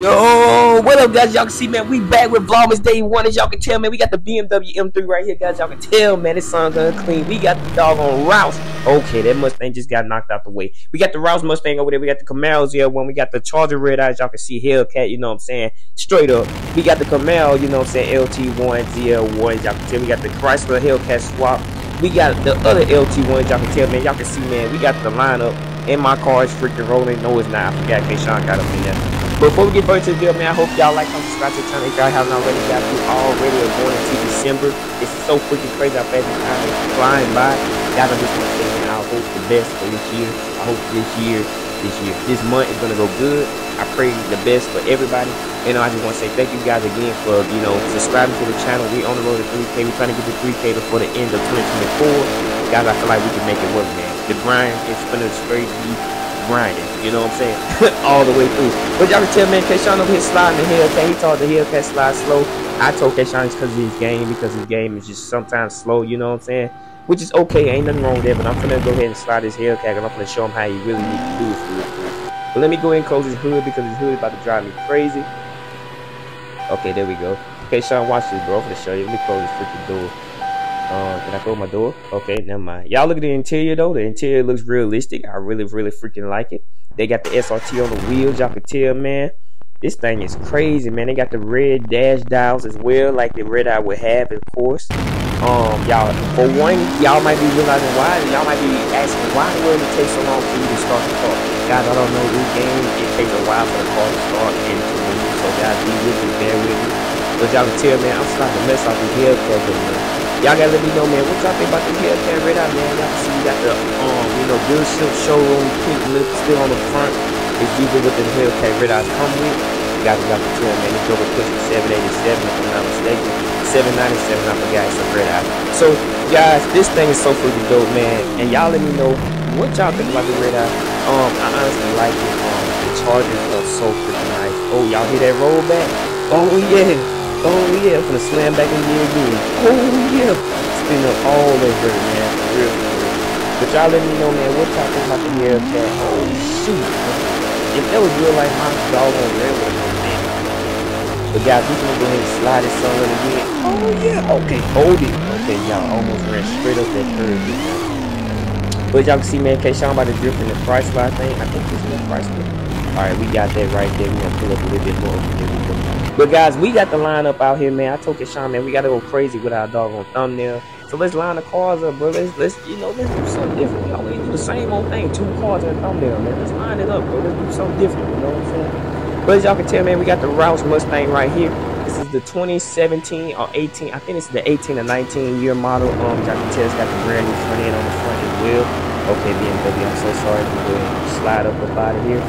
Yo, what up, guys? Y'all can see, man, we back with Vlogmas Day 1. As y'all can tell, man, we got the BMW M3 right here, guys. Y'all can tell, man, this song gonna. We got the dog on Roush. Okay, that Mustang just got knocked out the way. We got the Roush Mustang over there. We got the Camaros here. When we got the Charger Red Eyes, y'all can see Hellcat, you know what I'm saying? Straight up. We got the Camaro, you know what I'm saying? LT1, ZL1. Y'all can tell we got the Chrysler Hellcat swap. We got the other LT1, y'all can tell, man. Y'all can see, man, we got the lineup. And my car is freaking rolling. No, it's not. I forgot K-Sean got up in there. Before we get further to the video, man, I hope y'all like, comment, subscribe to the channel if y'all haven't already. Got you already are going into December. It's so freaking crazy how fast this time is flying by. Guys, I just want to say, I hope the best for this year. I hope this year, this year, this month is going to go good. I pray the best for everybody. And I just want to say thank you guys again for, you know, subscribing to the channel. We on the road to 3K. We're trying to get to 3K before the end of 2024. Guys, I feel like we can make it work, man. The grind is finna straight be grinding. You know what I'm saying? All the way through. But y'all can tell, man, K-Sean over here sliding the Hellcat. He told the Hellcat slide slow. I told K-Sean it's because of his game, because his game is just sometimes slow, you know what I'm saying? Which is okay, ain't nothing wrong there, but I'm gonna go ahead and slide his Hellcat and I'm gonna show him how you really need to do it for it. But let me go ahead and close his hood because his hood is about to drive me crazy. Okay, there we go. Okay, Sean, watch this, bro. I'm gonna show you. Let me close this freaking door. Uh, can I close my door? Okay, never mind. Y'all look at the interior though. The interior looks realistic. I really, really freaking like it. They got the SRT on the wheels. Y'all can tell, man. This thing is crazy, man. They got the red dash dials as well, like the red eye would have, of course. Um, y'all, for one, y'all might be realizing why. Y'all might be asking why the world it takes so long for you to start the car. Guys, I don't know. This game, it takes a while for the car to start and to move. So guys, be with me, bear with me. But y'all can tell, man, I'm starting to mess up the Hellcat, man. Y'all gotta let me know, man. What y'all think about the Hellcat Red Eye, man? Y'all see we got the, um, you know, dealership showroom pink lip still on the front. It's usually what the Hellcat Red Eyes come with. You guys got the tell, man. It's over pushing 787, if I'm not mistaken. 797, I forgot. It's a Red Eye. So, guys, this thing is so freaking dope, man. And y'all let me know what y'all think about the Red Eye. Um, I honestly like it. Um, the chargers are so freaking nice. Oh, y'all hear that rollback? Oh, yeah. Oh yeah, for the slam back in gear again. Oh yeah. Spin up all over dirt, man. For real. But y'all let me know, man, what y'all think about the Hellcat. Oh shoot. If that was real life, my dog on have been But guys, we gonna go ahead and slide this in again. Oh yeah. Okay, hold it. Okay, y'all almost ran straight up that curve. But y'all can see, man, K-Sean about to drift in the Chrysler, I think. I think this is the Chrysler. Alright, we got that right there. We're gonna pull up a little bit more. But guys, we got the lineup out here, man. I told Sean, man, we gotta go crazy with our dog on thumbnail. So let's line the cars up, bro. Let's let's you know let's do something different. We always do the same old thing, two cars and a thumbnail, man. Let's line it up, bro. Let's do something different. You know what I'm saying? But as y'all can tell, man, we got the Roush Mustang right here. This is the 2017 or 18. I think is the 18 or 19 year model. Um, y'all can tell it's got the brand new front end on the front as well. Okay, BMW, I'm so sorry. I'm going to slide up out of here.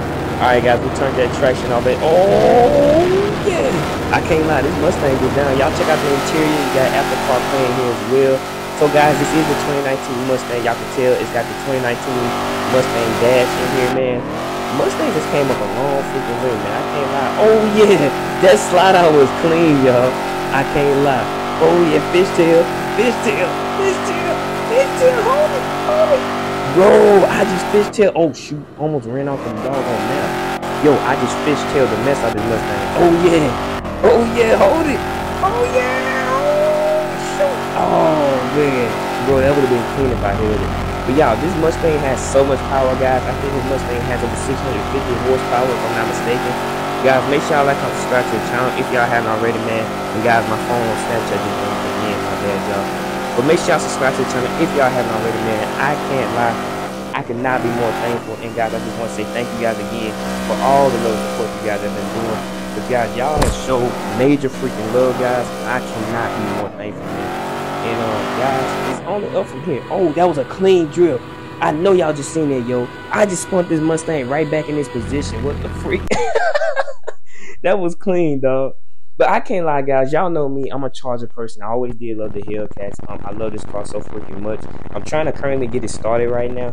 Alright guys, we turned that traction off. It. Oh yeah! I can't lie, this Mustang get down. Y'all check out the interior. You got Apple CarPlay in here as well. So guys, this is the 2019 Mustang. Y'all can tell it's got the 2019 Mustang dash in here, man. Mustang just came up a long freaking way, man. I can't lie. Oh yeah, that slide out was clean, y'all. I can't lie. Oh yeah, fishtail, fishtail, fishtail, fishtail. Hold it, hold it. Bro, I just fishtail. Oh shoot, almost ran off the dog on map. Yo, I just fishtailed the mess out of this Mustang. Oh yeah. Oh yeah, hold it. Oh yeah. Oh shoot. Oh man. Bro, that would have been clean if I held it. But y'all, this Mustang has so much power, guys. I think this Mustang has over 650 horsepower, if I'm not mistaken. Guys, make sure y'all like and subscribe to the channel if y'all haven't already, man. And guys, my phone on Snapchat just went again. My bad, y'all. But make sure y'all subscribe to the channel if y'all haven't already, man. I can't lie. I cannot be more thankful. And guys, I just want to say thank you guys again for all the love and support you guys have been doing. But guys, y'all have showed major freaking love, guys. I cannot be more thankful, man. And uh, guys, it's only up from here. Oh, that was a clean drill. I know y'all just seen that, yo. I just spun this Mustang right back in this position. What the freak? that was clean, dog. But I can't lie, guys. Y'all know me. I'm a Charger person. I always did love the Hellcats. Um, I love this car so freaking much. I'm trying to currently get it started right now.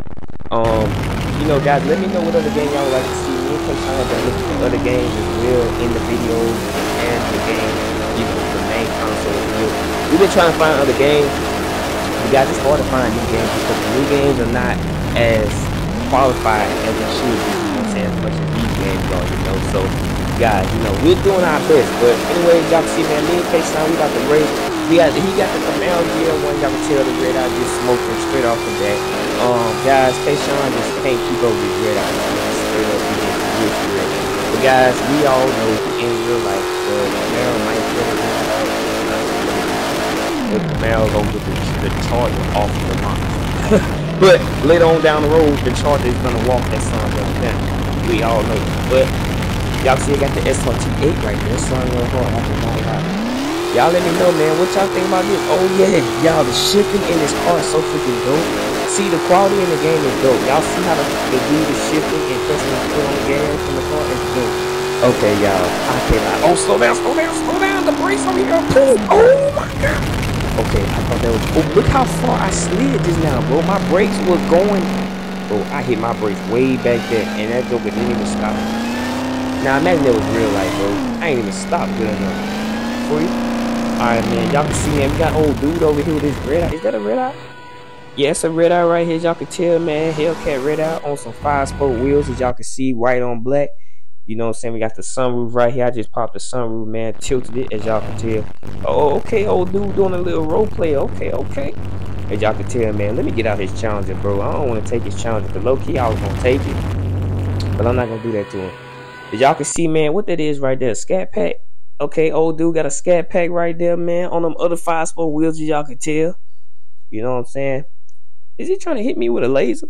Um, you know, guys, let me know what other game y'all like to see. Me and Kim have been looking at other games as well in the videos and the game, you know, the main console. We've been trying to find other games. You guys, it's hard to find new games because the new games are not as qualified as they should be. You know what I'm saying? As much as these games are, you know. So guys, you know, we're doing our best. But anyway, y'all can see, man, me and K-Shine, we got the race. We got, he got the Camaro ZL1, y'all can tell the red eye just smoking straight off of that. Um, guys, K-Shine just can't keep up with red eye, man. Straight up, he just red. But guys, we all know in real life, the Camaro might get it. The Camaro gonna get the, the charger off the monster. but later on down the road, the charger is gonna walk that son down. We all know. But Y'all see I got the SRT8 right there. Son real hard. I can buy that. Y'all let me know, man. What y'all think about this? Oh, yeah. Y'all, the shifting in this car is so freaking dope. See, the quality in the game is dope. Y'all see how the, the dude is shifting and pressing the foot on the gas from the car? It's dope. Okay, y'all. I cannot. Oh, slow down, slow down, slow down. The brakes over here. Boom. Oh, my God. Okay, I thought that was. Oh, look how far I slid just now, bro. My brakes were going. Bro, I hit my brakes way back there, and that joker didn't even stop. Now imagine that was real life, bro. I ain't even stopped good enough. Free. Alright, man. Y'all can see, man. We got old dude over here with his red eye. Is that a red eye? Yeah, it's a red eye right here. Y'all can tell, man. Hellcat red eye on some five spoke wheels, as y'all can see, white on black. You know what I'm saying? We got the sunroof right here. I just popped the sunroof, man. Tilted it, as y'all can tell. Oh, okay, old dude doing a little role play. Okay, okay. As y'all can tell, man. Let me get out his challenger, bro. I don't want to take his challenger. But low-key, I was going to take it. But I'm not going to do that to him. As y'all can see, man, what that is right there. Scat pack. Okay, old dude got a scat pack right there, man. On them other five spoke wheels, y'all can tell. You know what I'm saying? Is he trying to hit me with a laser?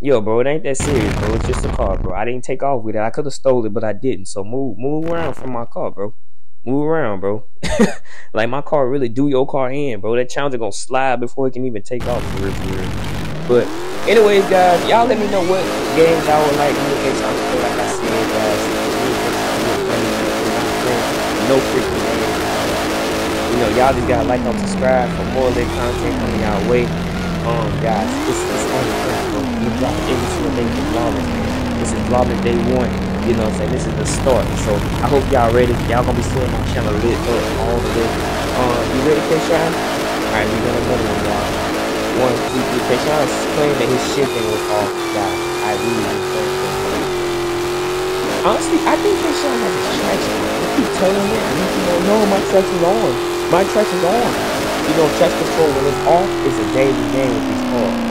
Yo, bro, it ain't that serious, bro. It's just a car, bro. I didn't take off with it. I could have stole it, but I didn't. So move, move around from my car, bro. Move around, bro. like my car really do your car in, bro. That Challenger gonna slide before it can even take off for real, for real. But anyways, guys, y'all let me know what games y'all would like me to get I guys, no freaking games. You know, y'all just gotta like and subscribe for more lit content coming y'all way. Um, guys, this is bro. We dropped every single day from Vlogging. This is Vlogmas Day One. You know what I'm saying? This is the start. So I hope y'all ready. Y'all gonna be seeing my channel lit up all way. Um, you ready, K-Shine? Alright, we got another one, y'all. One, two, three. K-Shine's claimed that his shipping was off, guys. I really understand. Honestly, I think K-Shine has his traction. I keep telling him, you know, no, my traction's on. My traction's on. You know, traction control when it's off is a daily game with these cars.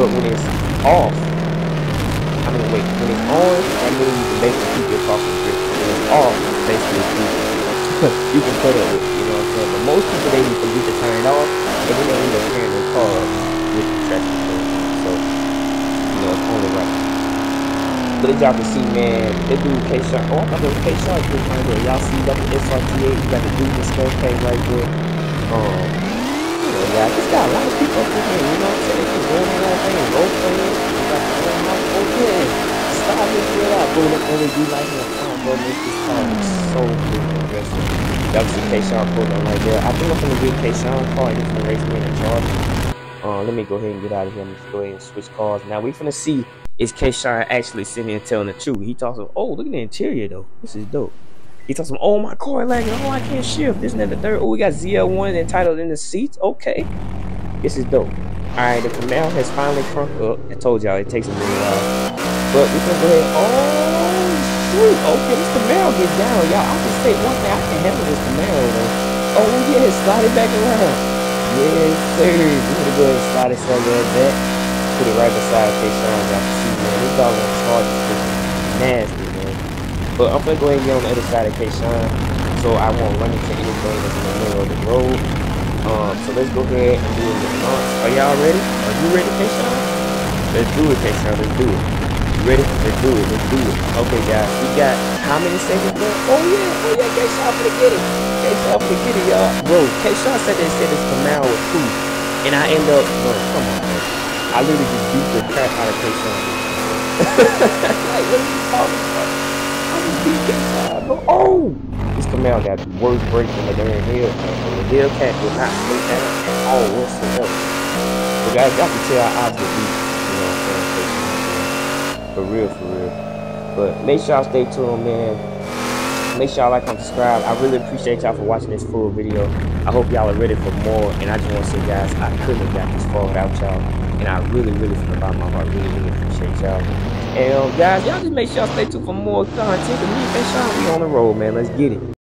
But when it's off, I mean, wait, when it's on, that means you can basically keep your from drifting. When it's off, basically you can put it with, you know what I'm saying? But most people, they forget to turn it off, and then they end up carrying their car with the traction control. So, you know, it's only right. But y'all can see, man, they do K-Shot. Oh, I thought there was right there. Y'all see, the SRT8, you got the Duke Skull K right there. Um, you know, just got a lot of people up in here, you know what I'm saying? They just doing their own thing, role playing. You got the own oh yeah. Stop this shit out. That's what they do like the car, bro. Make this car so and aggressive. Y'all see K-Shot pulling right there. I think I'm gonna get K-Shot car and he's gonna race me in charge. Uh, let me go ahead and get out of here. Let's go ahead and switch cars. Now we finna see is K-Shine actually sitting here telling the truth. He talks of, oh, look at the interior though. This is dope. He talks of, oh, my car lagging. Oh, I can't shift. This and that, the third. Oh, we got ZL1 entitled in the seats. Okay. This is dope. All right, the Camaro has finally crunk up. I told y'all it takes a little while. But we can go ahead. Oh, shoot. Okay, this Camaro gets down. Y'all, I can say one thing. I can handle this Camaro though. Oh, yeah, slide it back around. Yes, sir. We're going to go ahead and slide it so like Put it right beside K-Shine. Y'all can see, man. This dog on charge is nasty, man. But I'm to go ahead and get on the other side of K-Shine so I won't run into anything that's in the middle of the road. Um, so let's go ahead and do it launch. Are y'all ready? Are you ready, K-Shine? Let's do it, K-Shine. Let's do it. Ready? Let's do it. Let's do it. Okay, guys. We got how many seconds left? Oh, yeah. Oh, yeah. K-Shine for the get it. K-Shine for the get it, y'all. Bro, K-Shine said they said it's Camaro with two. And I end up, bro, come on, bro. I literally just beat the crap out of K-Shine. like, what are you talking about? I just beat bro. Oh! This Camaro got the worst brakes in the damn Hellcat. The Hellcat will not slow down at all whatsoever. But guys, y'all can tell I was beat. You know what I'm saying? For real, for real. But make sure y'all stay tuned, man. Make sure y'all like and subscribe. I really appreciate y'all for watching this full video. I hope y'all are ready for more. And I just want to say, guys, I couldn't have got this far without y'all. And I really, really, from the bottom of my heart, really, really appreciate y'all. And guys, y'all just make sure y'all stay tuned for more content. Cause me and Sean, we on the road, man. Let's get it.